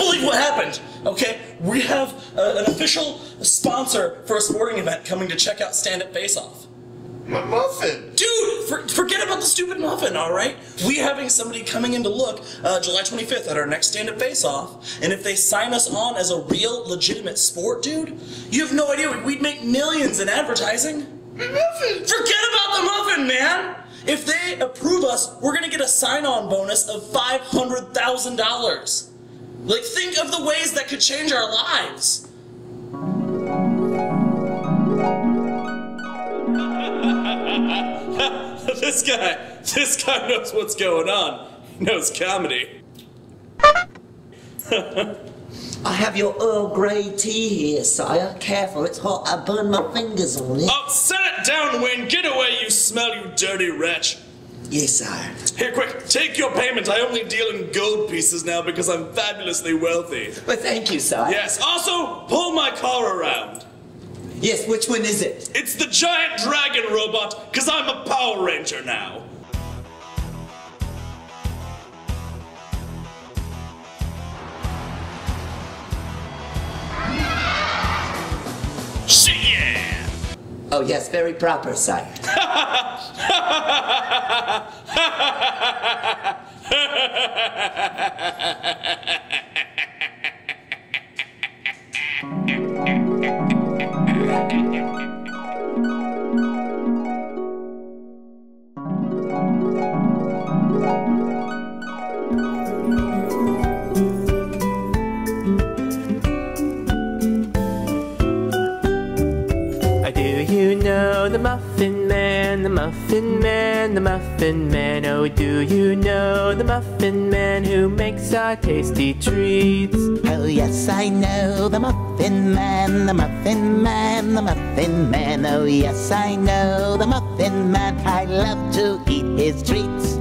believe what happened. Okay, we have uh, an official sponsor for a sporting event coming to check out Stand Up Face Off. My muffin. Dude, for, forget about the stupid muffin, all right? We having somebody coming in to look uh, July 25th at our next stand-up face-off, and if they sign us on as a real, legitimate sport, dude, you have no idea. We'd make millions in advertising. My muffin. Forget about the muffin, man. If they approve us, we're gonna get a sign-on bonus of $500,000. Like, think of the ways that could change our lives. this guy, this guy knows what's going on. He knows comedy. I have your Earl Grey tea here, sire. Careful, it's hot. I burn my fingers on it. Oh, set it down, Wayne. Get away, you smell, you dirty wretch. Yes, sire. Here, quick, take your payment. I only deal in gold pieces now because I'm fabulously wealthy. Well, thank you, sire. Yes, also, pull my car around. Yes, which one is it? It's the giant dragon robot, because I'm a Power Ranger now. Shit, yeah! Oh, yes, very proper, sire. Do you know the Muffin The Muffin Man, the Muffin Man? Oh, do you know the Muffin Man who makes our tasty treats? Oh, yes, I know the Muffin Man, the Muffin Man, the Muffin Man. Oh, yes, I know the Muffin Man. I love to eat his treats.